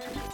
Energy.